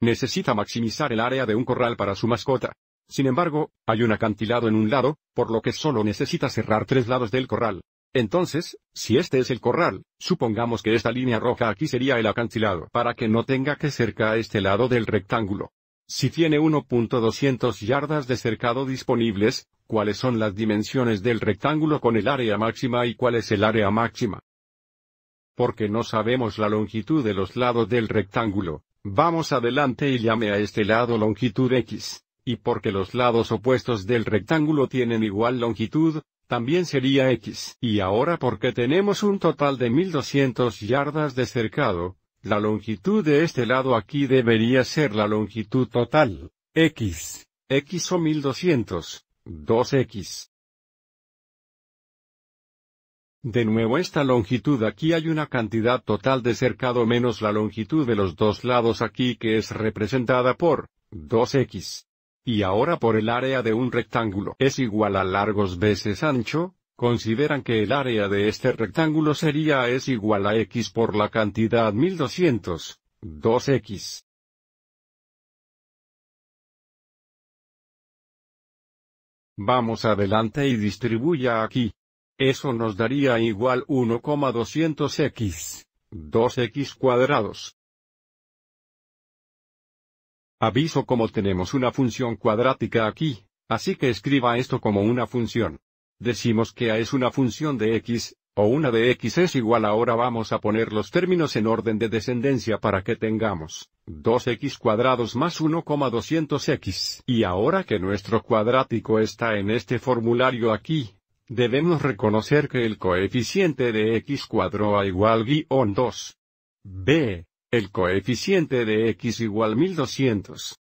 Necesita maximizar el área de un corral para su mascota. Sin embargo, hay un acantilado en un lado, por lo que solo necesita cerrar tres lados del corral. Entonces, si este es el corral, supongamos que esta línea roja aquí sería el acantilado para que no tenga que cercar este lado del rectángulo. Si tiene 1.200 yardas de cercado disponibles, ¿cuáles son las dimensiones del rectángulo con el área máxima y cuál es el área máxima? Porque no sabemos la longitud de los lados del rectángulo, vamos adelante y llame a este lado longitud x. Y porque los lados opuestos del rectángulo tienen igual longitud, también sería x. Y ahora porque tenemos un total de 1200 yardas de cercado, la longitud de este lado aquí debería ser la longitud total, x. x o 1200, 2x. De nuevo esta longitud aquí hay una cantidad total de cercado menos la longitud de los dos lados aquí que es representada por 2x. Y ahora por el área de un rectángulo es igual a largos veces ancho, consideran que el área de este rectángulo sería es igual a x por la cantidad 1200, 2x. Vamos adelante y distribuya aquí. Eso nos daría igual 1,200x, 2x cuadrados. Aviso como tenemos una función cuadrática aquí, así que escriba esto como una función. Decimos que A es una función de x, o una de x es igual ahora vamos a poner los términos en orden de descendencia para que tengamos 2x cuadrados más 1,200x. Y ahora que nuestro cuadrático está en este formulario aquí, debemos reconocer que el coeficiente de x cuadro a igual guion 2. b, el coeficiente de x igual 1200.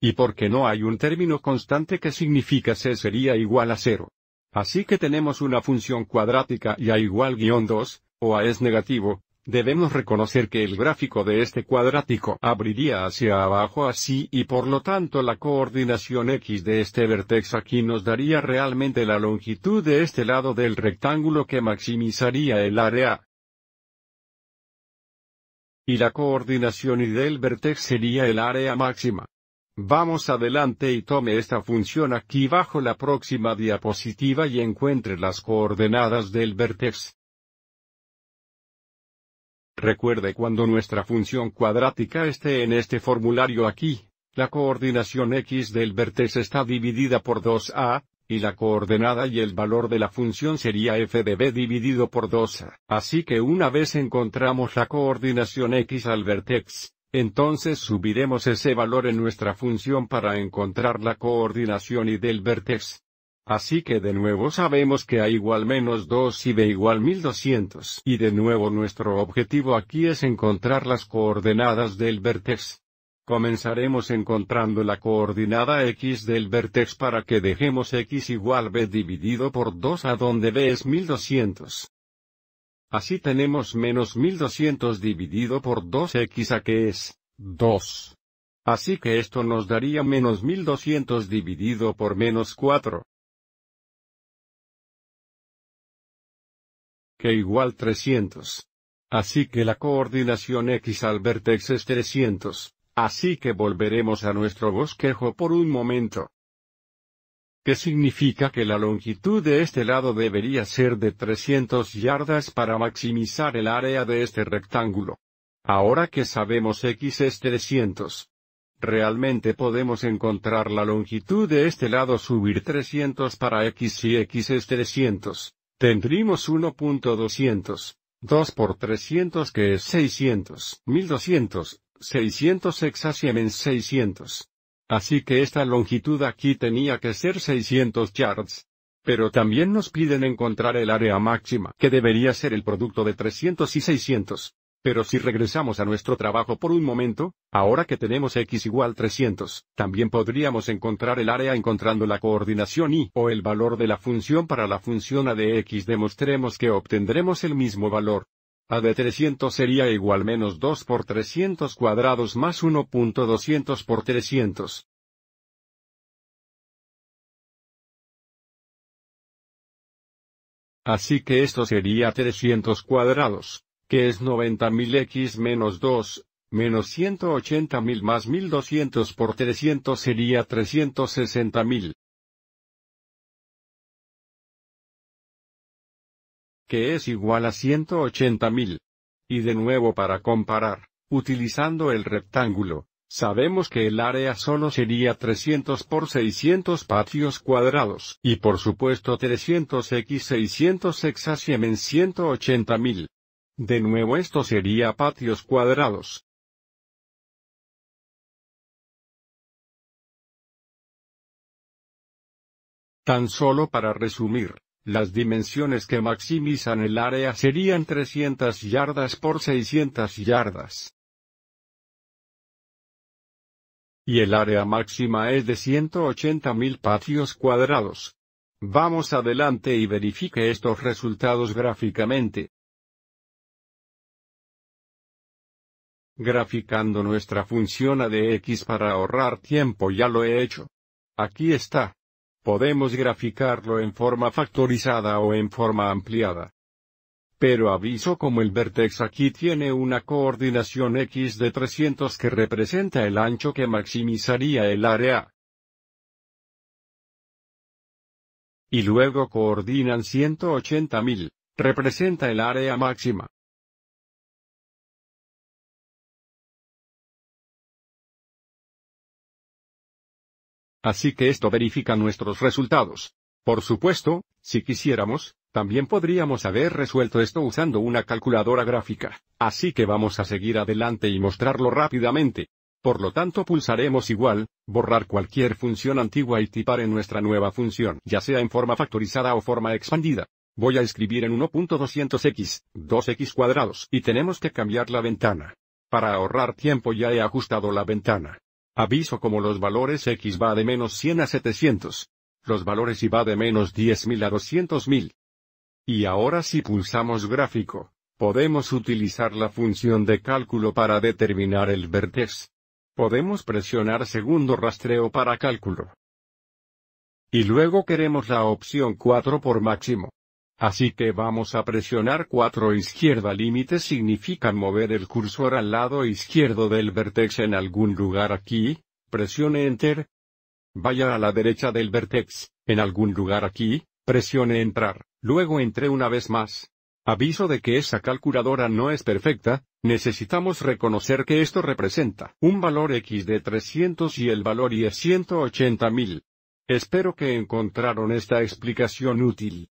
Y porque no hay un término constante que significa c sería igual a 0. Así que tenemos una función cuadrática y a igual guion 2, o a es negativo, debemos reconocer que el gráfico de este cuadrático abriría hacia abajo así y por lo tanto la coordinación x de este vértex aquí nos daría realmente la longitud de este lado del rectángulo que maximizaría el área. Y la coordinación y del vértex sería el área máxima. Vamos adelante y tome esta función aquí bajo la próxima diapositiva y encuentre las coordenadas del vértex. Recuerde cuando nuestra función cuadrática esté en este formulario aquí, la coordinación x del vértex está dividida por 2a, y la coordenada y el valor de la función sería f de b dividido por 2a. Así que una vez encontramos la coordinación x al vértex, entonces subiremos ese valor en nuestra función para encontrar la coordinación y del vértex. Así que de nuevo sabemos que a igual menos 2 y b igual 1200. Y de nuevo nuestro objetivo aquí es encontrar las coordenadas del vértex. Comenzaremos encontrando la coordinada x del vértex para que dejemos x igual b dividido por 2 a donde b es 1200. Así tenemos menos 1200 dividido por 2x a que es 2. Así que esto nos daría menos 1200 dividido por menos 4. Que igual 300. Así que la coordinación x al vértex es 300. Así que volveremos a nuestro bosquejo por un momento. ¿Qué significa que la longitud de este lado debería ser de 300 yardas para maximizar el área de este rectángulo. Ahora que sabemos x es 300. Realmente podemos encontrar la longitud de este lado subir 300 para x si x es 300. Tendríamos 1.200. 2 por 300 que es 600. 1200. 600 exasiemens 600. Así que esta longitud aquí tenía que ser 600 yards. Pero también nos piden encontrar el área máxima, que debería ser el producto de 300 y 600. Pero si regresamos a nuestro trabajo por un momento, ahora que tenemos x igual 300, también podríamos encontrar el área encontrando la coordinación y o el valor de la función para la función a de x. Demostremos que obtendremos el mismo valor. A de 300 sería igual menos 2 por 300 cuadrados más 1.200 por 300. Así que esto sería 300 cuadrados, que es 90.000 x menos 2, menos 180.000 más 1200 por 300 sería 360.000. que es igual a 180.000. Y de nuevo para comparar, utilizando el rectángulo, sabemos que el área solo sería 300 por 600 patios cuadrados. Y por supuesto 300x 600 exasiem en 180.000. De nuevo esto sería patios cuadrados. Tan solo para resumir, las dimensiones que maximizan el área serían 300 yardas por 600 yardas. Y el área máxima es de 180.000 patios cuadrados. Vamos adelante y verifique estos resultados gráficamente. Graficando nuestra función a de x para ahorrar tiempo ya lo he hecho. Aquí está. Podemos graficarlo en forma factorizada o en forma ampliada. Pero aviso como el vértex aquí tiene una coordinación x de 300 que representa el ancho que maximizaría el área. Y luego coordinan 180.000, representa el área máxima. Así que esto verifica nuestros resultados. Por supuesto, si quisiéramos, también podríamos haber resuelto esto usando una calculadora gráfica, así que vamos a seguir adelante y mostrarlo rápidamente. Por lo tanto pulsaremos igual, borrar cualquier función antigua y tipar en nuestra nueva función, ya sea en forma factorizada o forma expandida. Voy a escribir en 1.200x, 2x cuadrados, y tenemos que cambiar la ventana. Para ahorrar tiempo ya he ajustado la ventana. Aviso como los valores X va de menos 100 a 700. Los valores Y va de menos 10.000 a 200.000. Y ahora si pulsamos gráfico, podemos utilizar la función de cálculo para determinar el vértex. Podemos presionar segundo rastreo para cálculo. Y luego queremos la opción 4 por máximo. Así que vamos a presionar 4 izquierda límite significa mover el cursor al lado izquierdo del vértex en algún lugar aquí, presione Enter. Vaya a la derecha del vértex, en algún lugar aquí, presione Entrar, luego entre una vez más. Aviso de que esa calculadora no es perfecta, necesitamos reconocer que esto representa un valor X de 300 y el valor Y es 180.000. Espero que encontraron esta explicación útil.